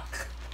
fuck.